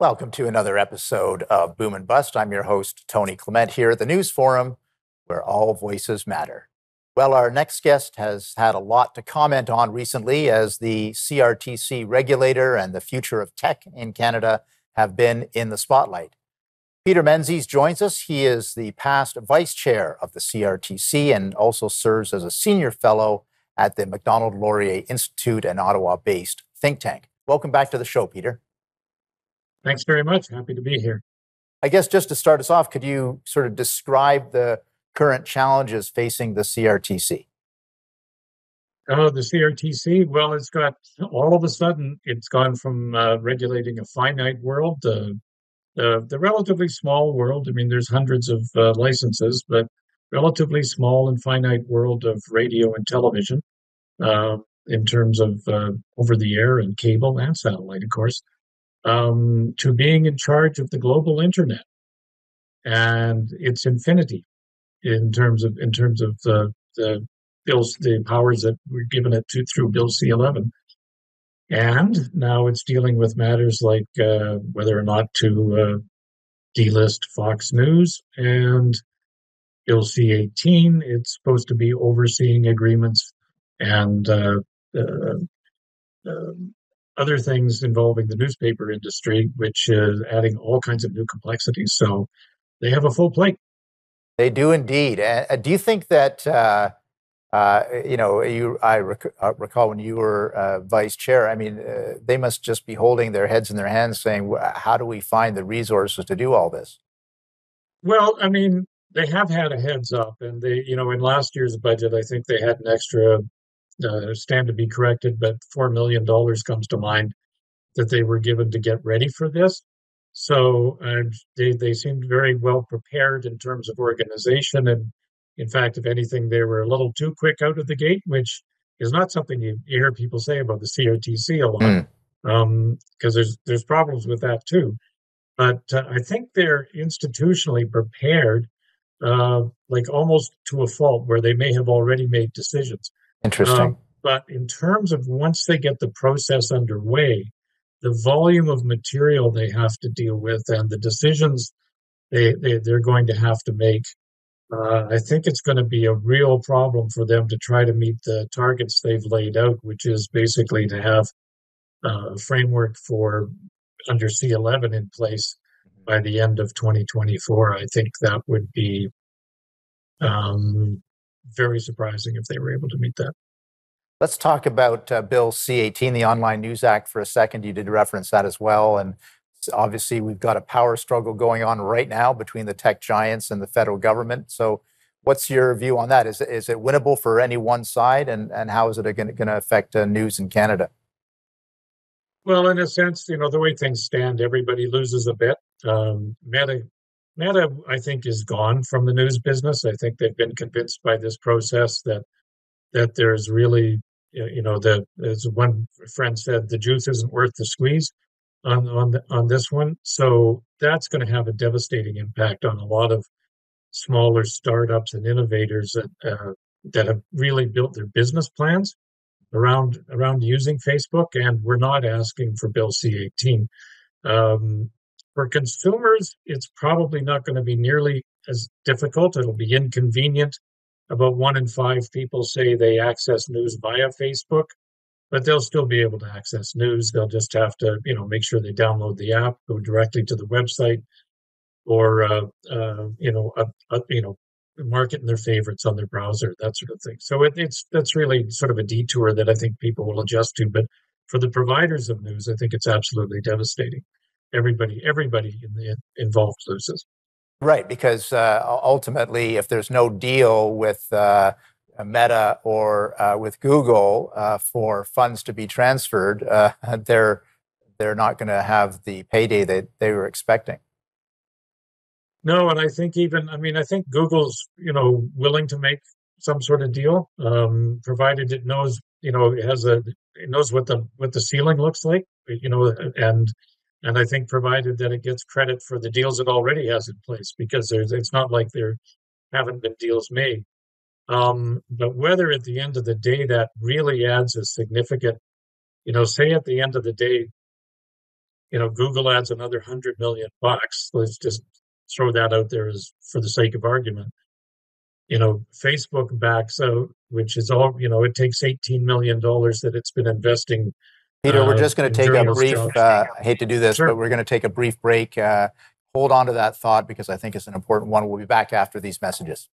Welcome to another episode of Boom and Bust. I'm your host, Tony Clement, here at the News Forum, where all voices matter. Well, our next guest has had a lot to comment on recently as the CRTC regulator and the future of tech in Canada have been in the spotlight. Peter Menzies joins us. He is the past vice chair of the CRTC and also serves as a senior fellow at the Macdonald Laurier Institute, an Ottawa based think tank. Welcome back to the show, Peter. Thanks very much. Happy to be here. I guess just to start us off, could you sort of describe the current challenges facing the CRTC? Oh, the CRTC. Well, it's got all of a sudden it's gone from uh, regulating a finite world, uh, the the relatively small world. I mean, there's hundreds of uh, licenses, but relatively small and finite world of radio and television, uh, in terms of uh, over the air and cable and satellite, of course um, to being in charge of the global internet and its infinity in terms of in terms of the the bills the powers that were given it to through Bill C11. And now it's dealing with matters like uh, whether or not to uh, delist Fox News and Bill C18. It's supposed to be overseeing agreements and uh, uh um, other things involving the newspaper industry, which is adding all kinds of new complexities. So they have a full plate. They do indeed. Uh, do you think that, uh, uh, you know, you, I rec- uh, recall when you were uh, vice chair, I mean, uh, they must just be holding their heads in their hands saying, how do we find the resources to do all this? Well, I mean, they have had a heads up and they, you know, in last year's budget, I think they had an extra uh, stand to be corrected, but $4 million comes to mind that they were given to get ready for this. So uh, they, they seemed very well prepared in terms of organization. And in fact, if anything, they were a little too quick out of the gate, which is not something you hear people say about the CRTC a lot, because mm. um, there's there's problems with that too. But uh, I think they're institutionally prepared, uh, like almost to a fault, where they may have already made decisions. Interesting. Um, but in terms of once they get the process underway, the volume of material they have to deal with and the decisions they, they they're going to have to make, uh, I think it's going to be a real problem for them to try to meet the targets they've laid out, which is basically to have uh, a framework for under C11 in place by the end of 2024. I think that would be um, very surprising if they were able to meet that. Let's talk about uh, Bill C 18, the Online News Act, for a second. You did reference that as well. And obviously, we've got a power struggle going on right now between the tech giants and the federal government. So, what's your view on that? Is, is it winnable for any one side? And, and how is it going to affect uh, news in Canada? Well, in a sense, you know, the way things stand, everybody loses a bit. Um, Meta Meta, I think, is gone from the news business. I think they've been convinced by this process that that there's really, you know, the as one friend said, the juice isn't worth the squeeze on on the, on this one. So that's going to have a devastating impact on a lot of smaller startups and innovators that uh, that have really built their business plans around around using Facebook. And we're not asking for Bill C18. Um, for consumers, it's probably not going to be nearly as difficult. It'll be inconvenient. About one in five people say they access news via Facebook, but they'll still be able to access news. They'll just have to, you know, make sure they download the app, go directly to the website, or uh, uh, you know, uh, you know, market in their favorites on their browser, that sort of thing. So it, it's that's really sort of a detour that I think people will adjust to. But for the providers of news, I think it's absolutely devastating everybody everybody in the involved loses. Right, because uh, ultimately, if there's no deal with uh, Meta or uh, with Google uh, for funds to be transferred, uh, they're they're not going to have the payday that they were expecting. No, and I think even I mean I think Google's you know willing to make some sort of deal, um, provided it knows you know it has a it knows what the what the ceiling looks like, you know, and and I think provided that it gets credit for the deals it already has in place, because there's it's not like there haven't been deals made. Um, but whether at the end of the day that really adds a significant, you know, say at the end of the day, You know, Google adds another hundred million bucks. Let's just throw that out there as for the sake of argument. You know, Facebook backs out, which is all, you know, it takes $18 million that it's been investing. Peter, we're uh, just going to take a brief, uh, I hate to do this, but we're going to take a brief break. Uh, hold on to that thought because I think it's an important one. We'll be back after these messages.